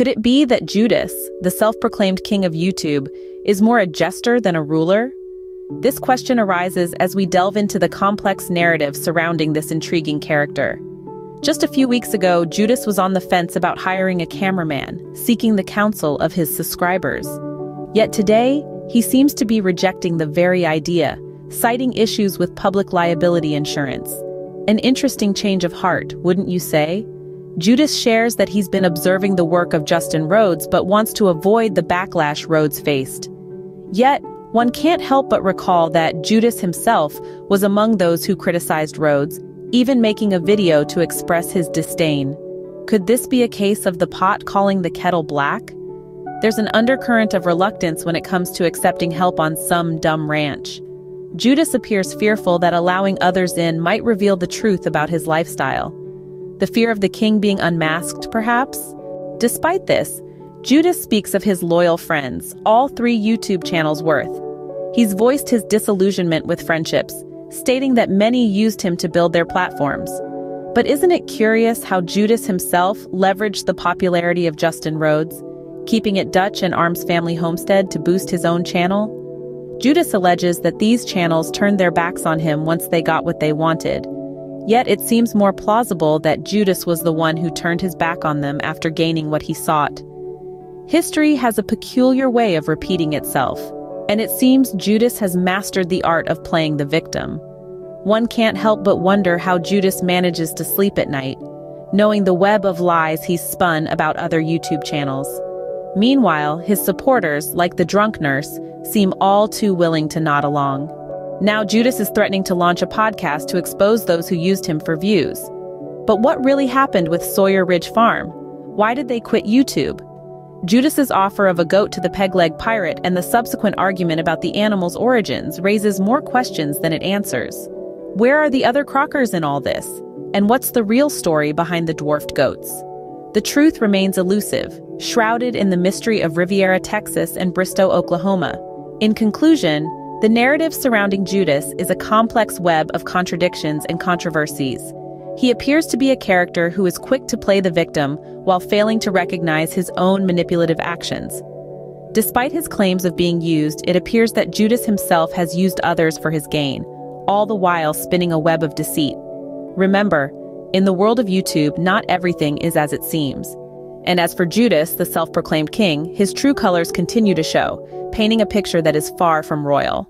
Could it be that Judas, the self-proclaimed king of YouTube, is more a jester than a ruler? This question arises as we delve into the complex narrative surrounding this intriguing character. Just a few weeks ago, Judas was on the fence about hiring a cameraman, seeking the counsel of his subscribers. Yet today, he seems to be rejecting the very idea, citing issues with public liability insurance. An interesting change of heart, wouldn't you say? Judas shares that he's been observing the work of Justin Rhodes but wants to avoid the backlash Rhodes faced. Yet, one can't help but recall that Judas himself was among those who criticized Rhodes, even making a video to express his disdain. Could this be a case of the pot calling the kettle black? There's an undercurrent of reluctance when it comes to accepting help on some dumb ranch. Judas appears fearful that allowing others in might reveal the truth about his lifestyle. The fear of the king being unmasked, perhaps? Despite this, Judas speaks of his loyal friends, all three YouTube channels worth. He's voiced his disillusionment with friendships, stating that many used him to build their platforms. But isn't it curious how Judas himself leveraged the popularity of Justin Rhodes, keeping it Dutch and Arms Family Homestead to boost his own channel? Judas alleges that these channels turned their backs on him once they got what they wanted. Yet it seems more plausible that Judas was the one who turned his back on them after gaining what he sought. History has a peculiar way of repeating itself, and it seems Judas has mastered the art of playing the victim. One can't help but wonder how Judas manages to sleep at night, knowing the web of lies he's spun about other YouTube channels. Meanwhile, his supporters, like the drunk nurse, seem all too willing to nod along. Now Judas is threatening to launch a podcast to expose those who used him for views. But what really happened with Sawyer Ridge Farm? Why did they quit YouTube? Judas's offer of a goat to the peg-leg pirate and the subsequent argument about the animal's origins raises more questions than it answers. Where are the other Crockers in all this? And what's the real story behind the dwarfed goats? The truth remains elusive, shrouded in the mystery of Riviera, Texas and Bristow, Oklahoma. In conclusion, the narrative surrounding Judas is a complex web of contradictions and controversies. He appears to be a character who is quick to play the victim while failing to recognize his own manipulative actions. Despite his claims of being used, it appears that Judas himself has used others for his gain, all the while spinning a web of deceit. Remember, in the world of YouTube, not everything is as it seems. And as for Judas, the self-proclaimed king, his true colors continue to show, painting a picture that is far from royal.